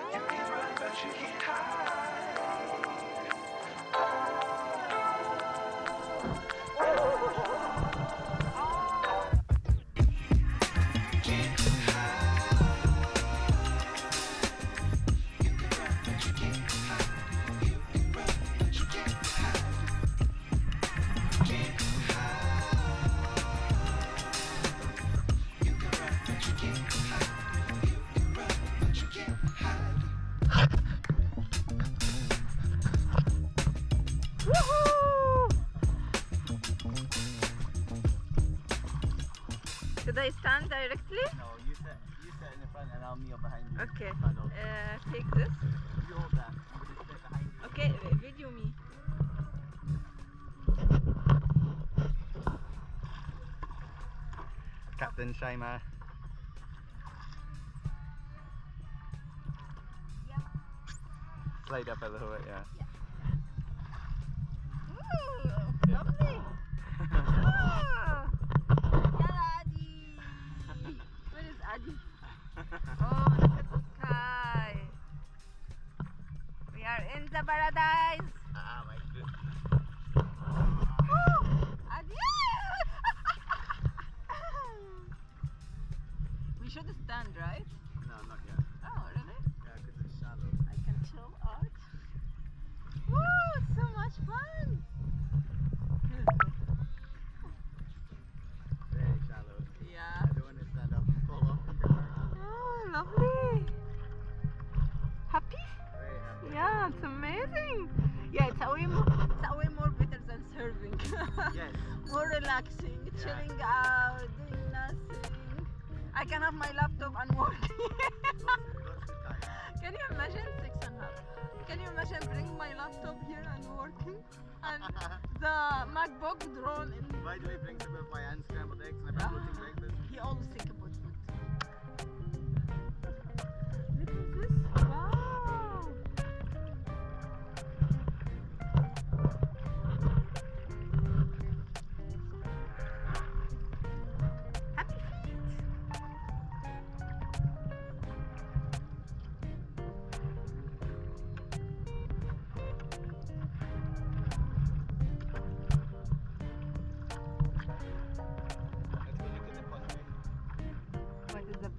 You can't run, but you can't hide. Should I stand directly? No, you sit, you sit in the front and I'll kneel behind you. Okay. Uh, take this. You hold that. I'm going to sit behind you. Okay, uh, video me. Captain Shaima. Slide up a little bit, yeah. Ooh, lovely. Oh. The paradise. Relaxing, Yeah. chilling out, doing nothing. I can have my laptop and work. Lots, lots of time. can you imagine six and a half? Can you imagine bringing my laptop here and working? And the MacBook drone in. Why do we bring some of my unscrambled eggs and a Ah. protein breakfast? He always think about food. Look at this. Wow.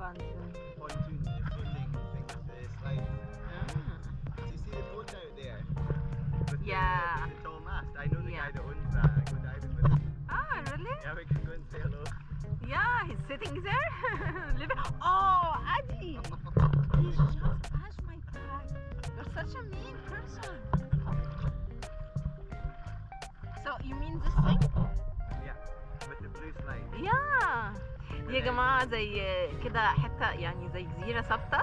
What is the pontoon? Pontoon, the floating thing, the. Do you see the boat out there? With Yeah. with the tall mast. I know the Yeah. guy that owns that. I go diving with him. Ah, really? Yeah, we can go and say hello. Yeah, he's sitting there. Oh, Adi! He just passed my tag. You're such a mean person. So you mean this thing? Yeah, with the blue slide. يا يا جماعة زي كده حتة يعني زي جزيرة ثابتة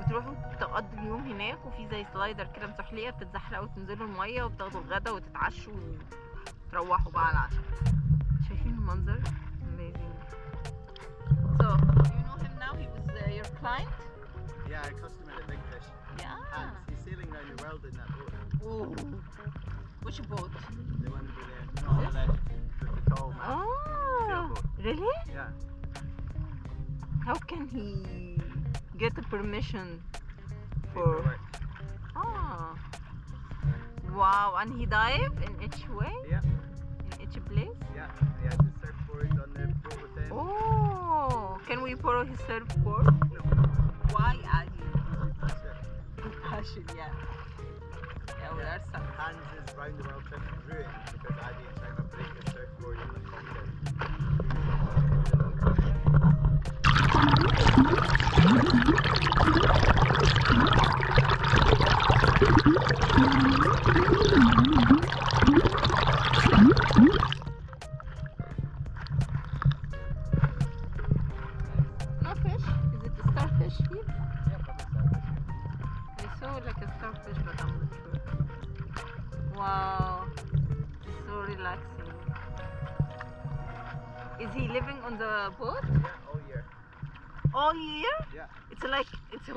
وتروحوا تقضوا اليوم هناك وفي زي سلايدر كده مزحلقة بتتزحلقوا وتنزلوا المية وبتاخدوا الغدا وتتعشوا وتروحوا بقى على العشاء شايفين المنظر؟ amazing So, you know him now? He was uh, your client? Yeah, our customer at Big Fish. Yeah. Hans, he's sailing around the world in that boat. Oh. Which boat? The one over there. No, on the left. With the tall mast. Oh, really? Yeah. How can he get the permission for? Ah. Wow, and he dive in each way? Yeah. In each place? Yeah. He has his surfboards on the with. Oh, can we borrow his surfboard? No. Why, Adi? That's it. Passion, yeah. Yeah, we are some. Hans' round the world trip is ruined because Adi and Simon break his surfboard in the cockpit. Thank you.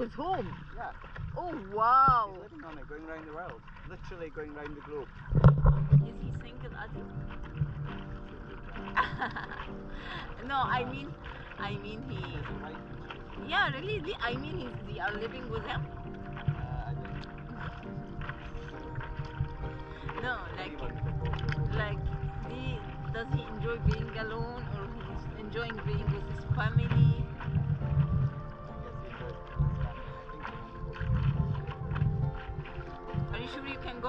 his home? Yeah. Oh, wow. He's living on it, going around the world. Literally going around the globe. Is he single, Adi? no, I mean, I mean he... Yeah, really, I mean he's, they are living with him. No, like, like, he, does he enjoy being alone or he's enjoying being with his family?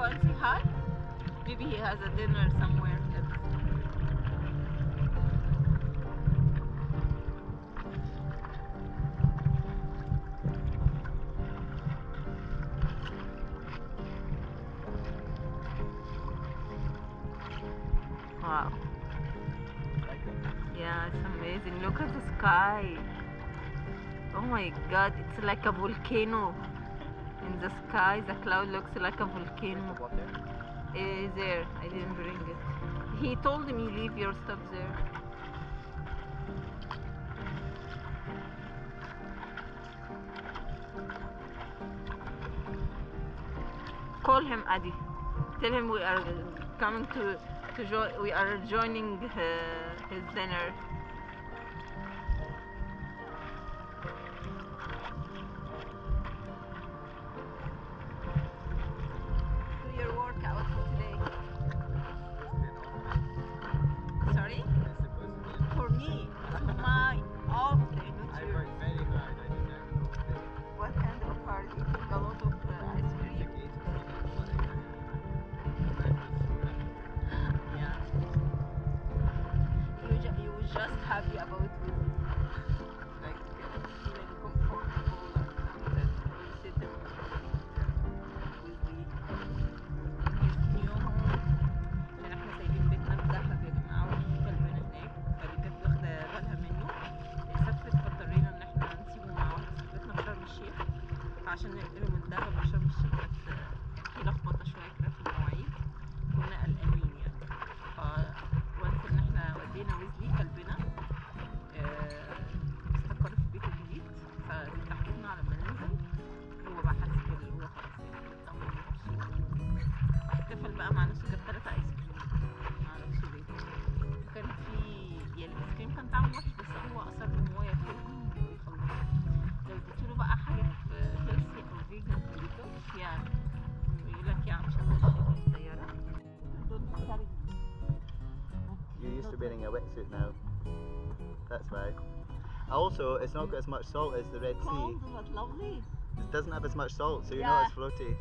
go and see hi? Maybe he has a dinner somewhere. Wow. Yeah, it's amazing. Look at the sky. Oh my god, it's like a volcano in the sky. The cloud looks like a volcano. Uh, there, I didn't bring it. He told me leave your stuff there. Call him Adi. Tell him we are coming to to join. We are joining uh, his dinner. so it's not got as much salt as the Red Sea. Lovely. It doesn't have as much salt, so you yeah. know it's floaty.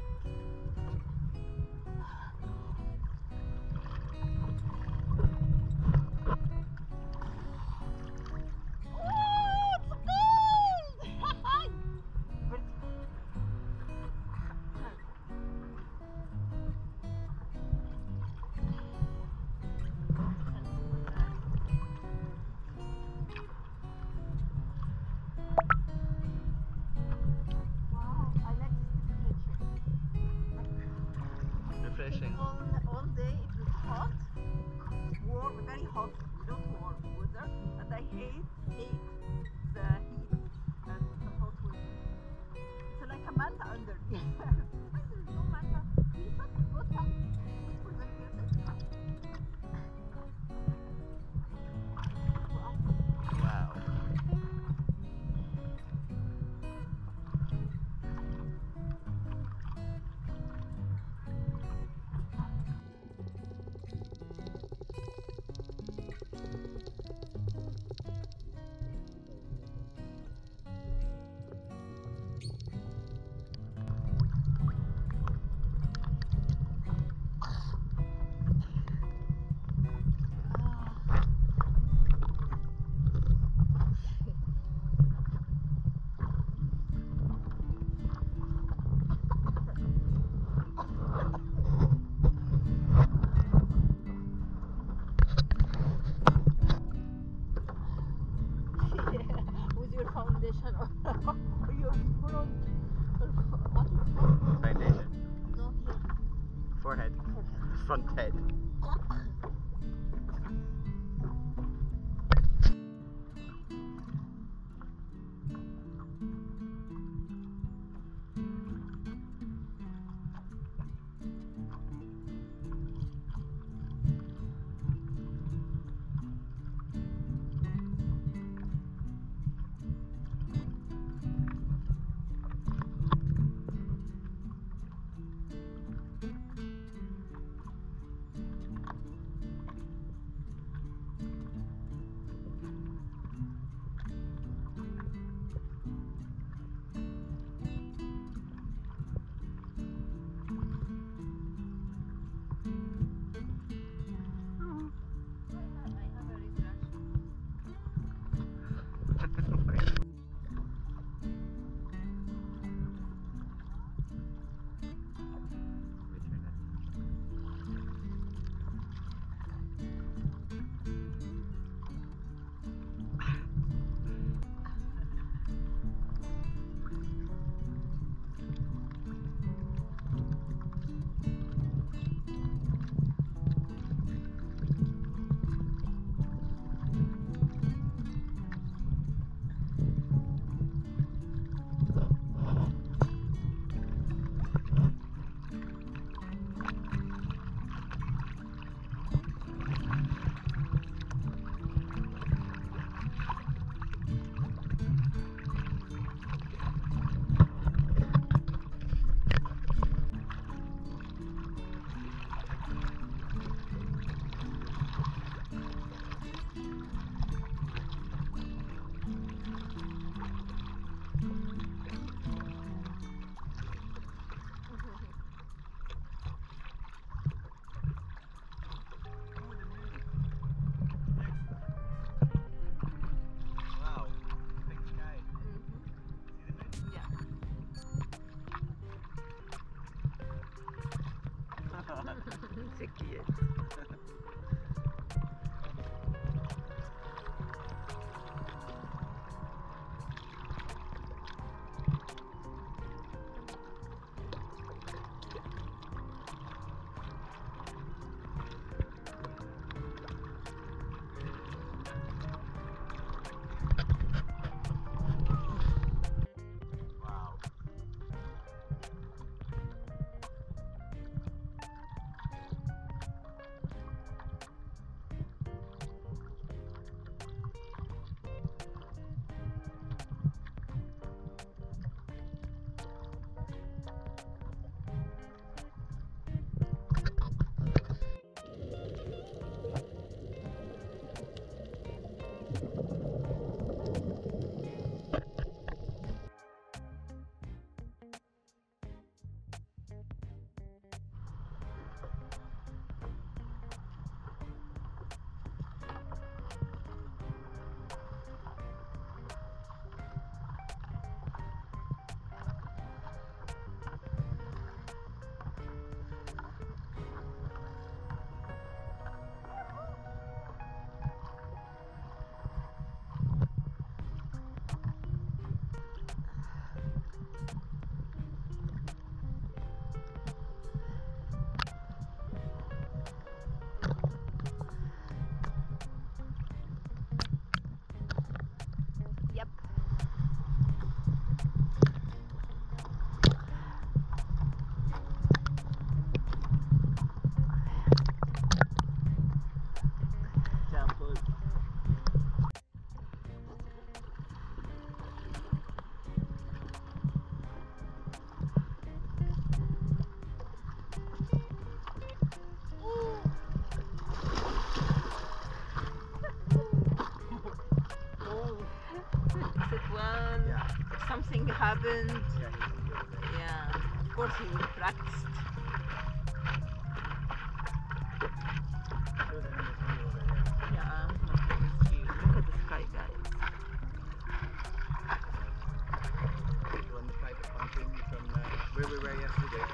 We were yesterday.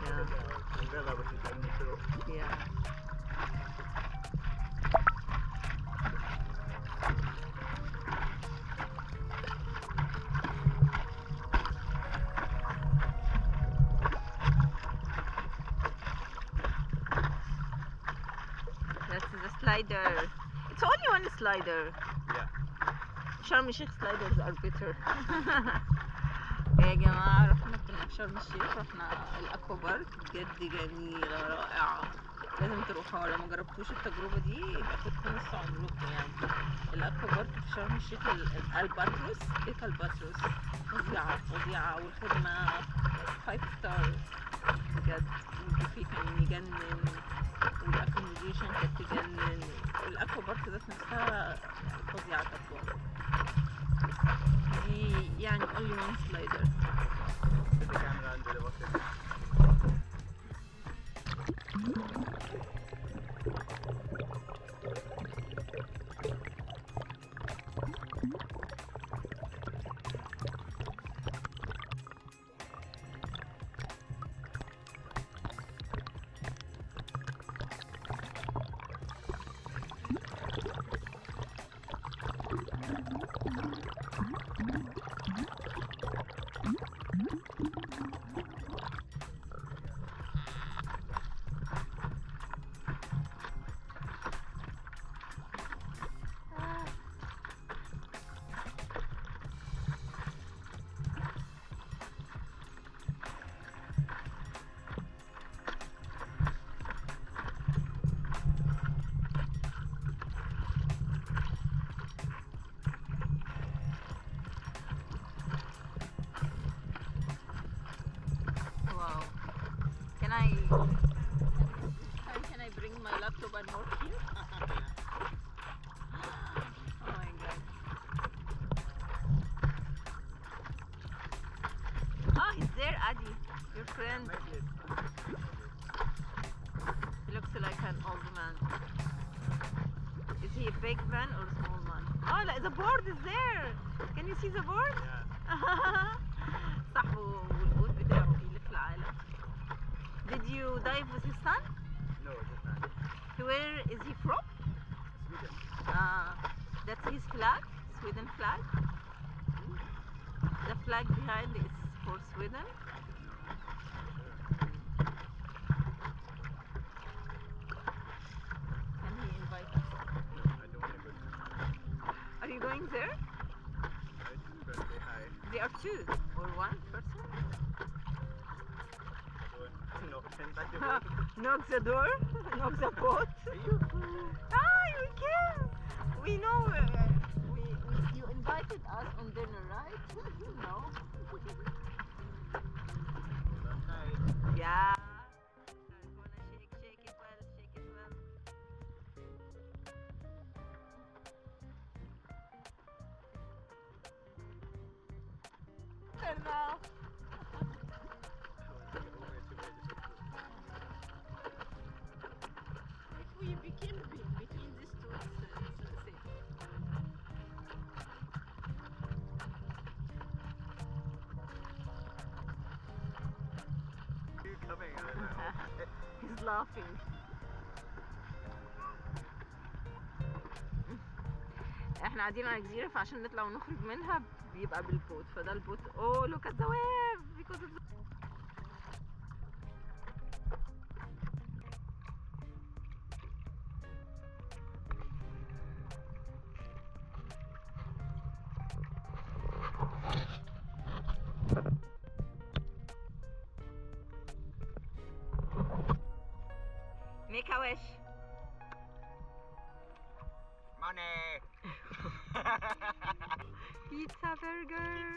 Yeah. The umbrella which is hanging through. Yeah. Slider. It's only one slider. Yeah. شرم الشيخ sliders are better. يا جماعة رحنا كنا في شرم الشيخ رحنا الأكوا بارك بجد جميلة رائعة. لازم تروحوا لو ما جربتوش التجربة دي؟ يبقى فوتكم نص عمركم يعني. الأكوا بارك في شرم الشيخ ال- الألباتروس بيت ألباتروس؟ فظيعة فظيعة. والخدمة فايف ستارز بجد. البوفيه كان يجنن والاكوموديشن كانت تجنن الأكوا بارك ذات نفسها فظيعة تجربة دي يعني only one slider. Time can I bring my laptop and work here oh my god oh he's there Adi your friend He looks like an old man. Is he a big man or a small man? Oh, the board is there. Can you see the board? Yeah. to dive with his son? No, just not. Where is he from? Sweden. Uh, that's his flag, Sweden flag. The flag behind is for Sweden. Can he invite us? Are you going there? I are two or one person? Knock the door, knock the boat. Hi, we can. We know. Uh, we, we you invited us on dinner, right? no. Hi. Yeah. I'm Laughing. إحنا قاعدين على جزيرة فعشان نطلع ونخرج منها بيبقى بالبوت فده البوت أوه look at the Make. Money! Pizza burger.